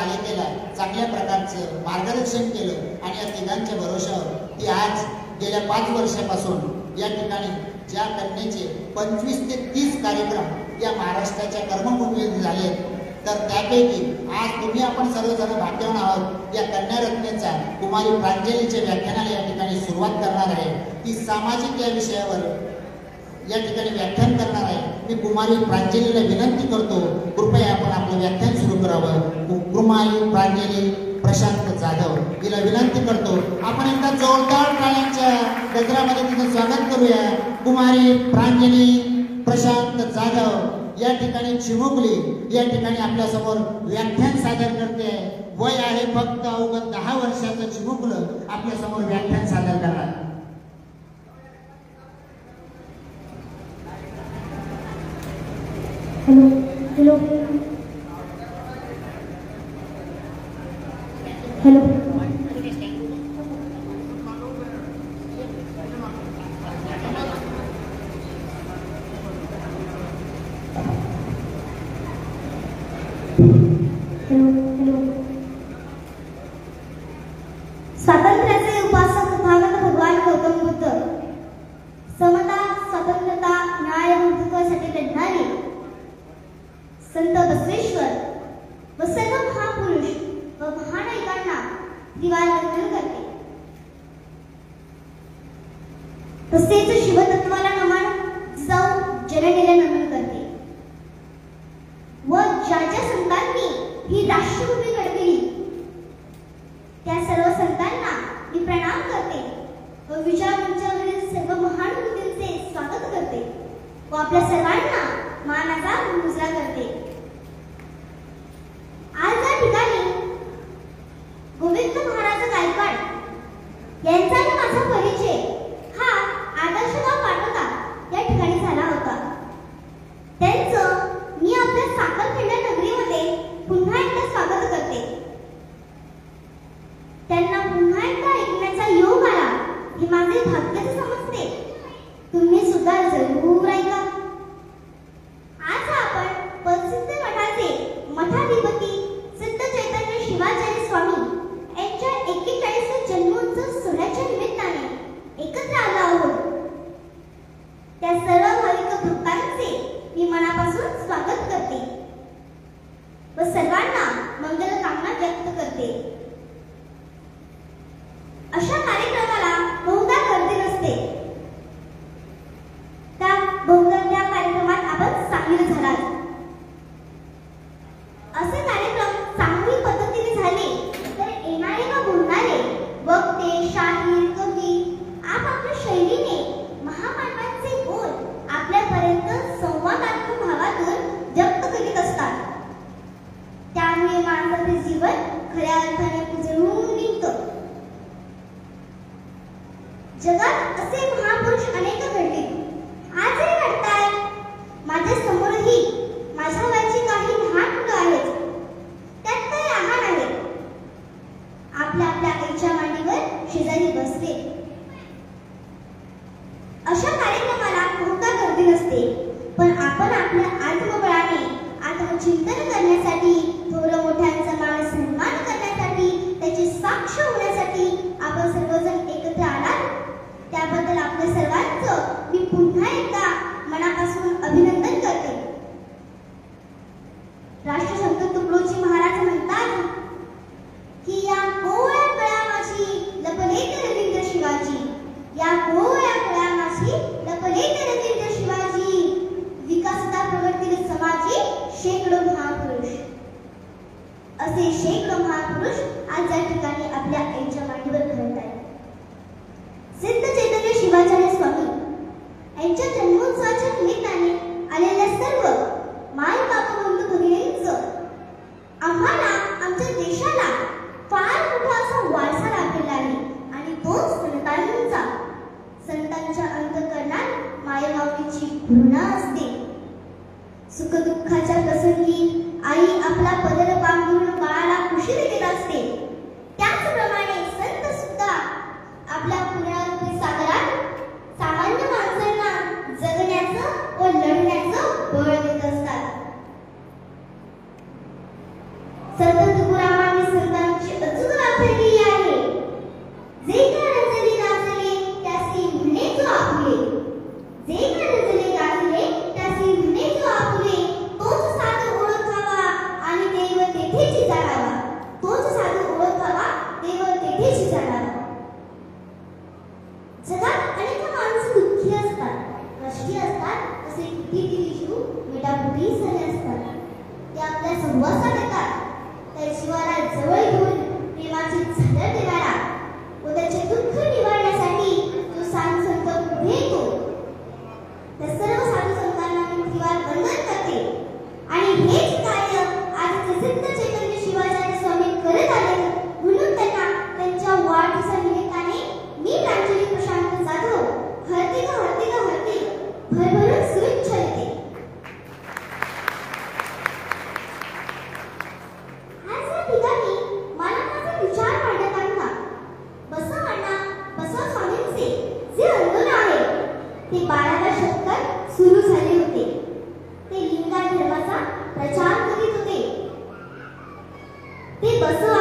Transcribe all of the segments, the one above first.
बालिकेला चांगल्या प्रकारचं मार्गदर्शन केलं आणि या तिघांच्या भरोशावर ती आज गेल्या पाच वर्षापासून या ठिकाणी ज्या कन्येचे पंचवीस ते तीस कार्यक्रम या महाराष्ट्राच्या कर्मभूमीत झाले तर त्यापैकी आज तुम्ही आपण सर्वजण भाग्यवान आहोत. या कन्यारत्नेचा कुमारी प्रांजलीच्या व्याख्यानाला या ठिकाणी सुरुवात करणार आहे. ती सामाजिक या विषयावर या ठिकाणी व्याख्यान करणार आहे. मी कुमारी प्रांजलीला विनंती करतो कृपया आपण आपलं व्याख्यान हुमायू कुमारी प्रांजली प्रशांत जाधव तिला विनंती करतो आपण एकदा जोरदार प्राण्यांच्या गजरामध्ये तिचं स्वागत करूया. कुमारी प्रांजली प्रशांत जाधव या ठिकाणी चिमुकली या ठिकाणी आपल्यासमोर व्याख्यान सादर करते. वय आहे फक्त अवघड दहा वर्षाचं चिमुकलं आपल्यासमोर व्याख्यान सादर करणार. Hello hello. संत बसवेश्वर व सर्व महापुरुष व महानायकांना दिवाळ करते. तसेच शिवतत्वाला नमन जाऊन जनतेला नमन करते. व ज्या ज्या संतांनी ही राष्ट्रभूमी घडविली त्या सर्व संतांना मी प्रणाम करते व विचार मंचावरील सर्व महान कृतींचे स्वागत करते व आपल्या सर्वांना मानाचा मुजरा करते. मी पुन्हा एकदा मनापासून अभिनंदन करते. 谢谢。ते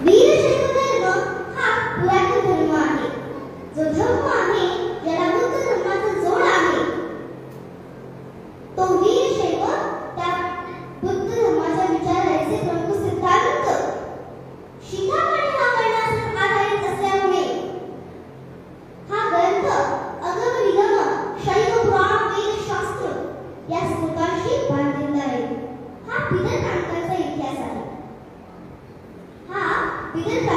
These Because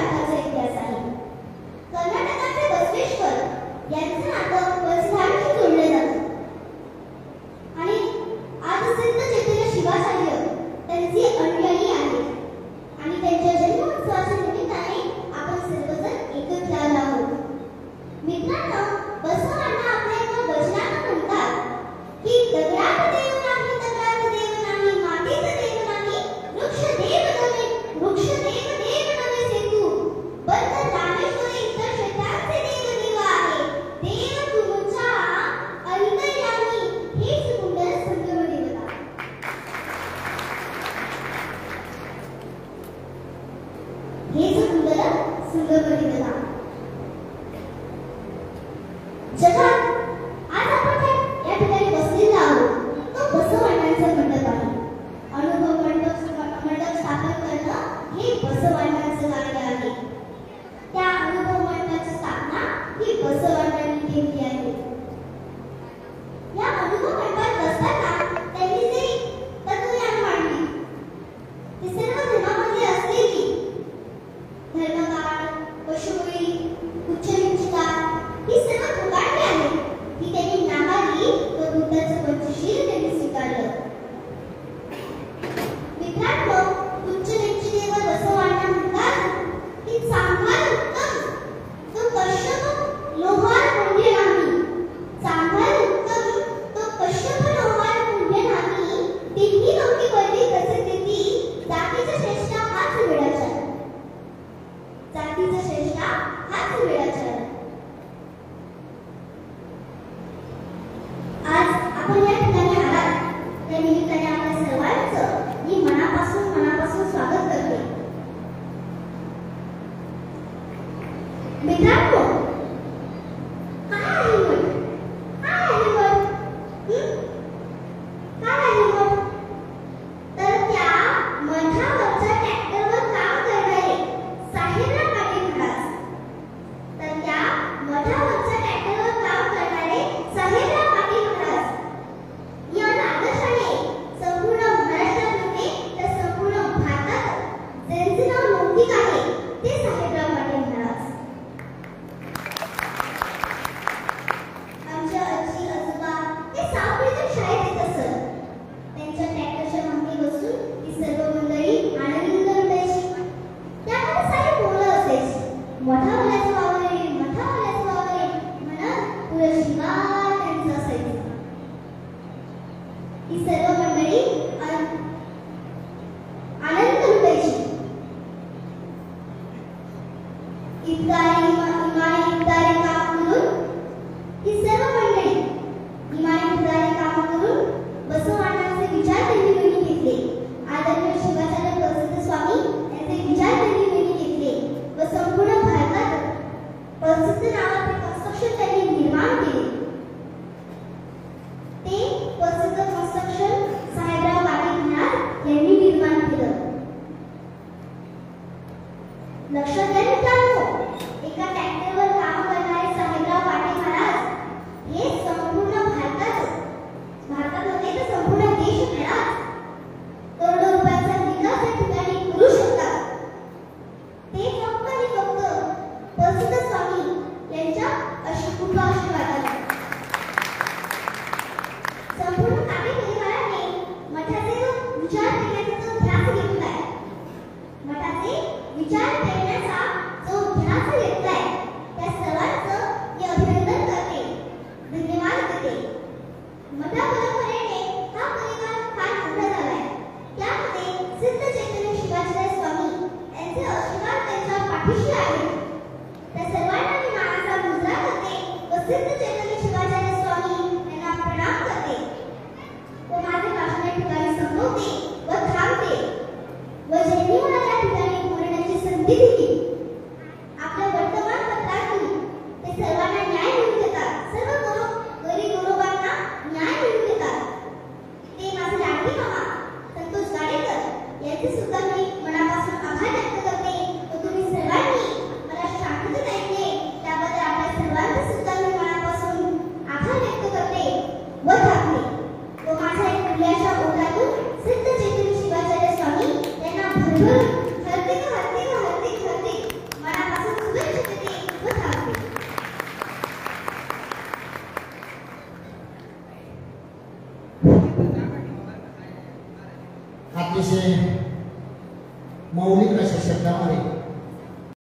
¡Sí!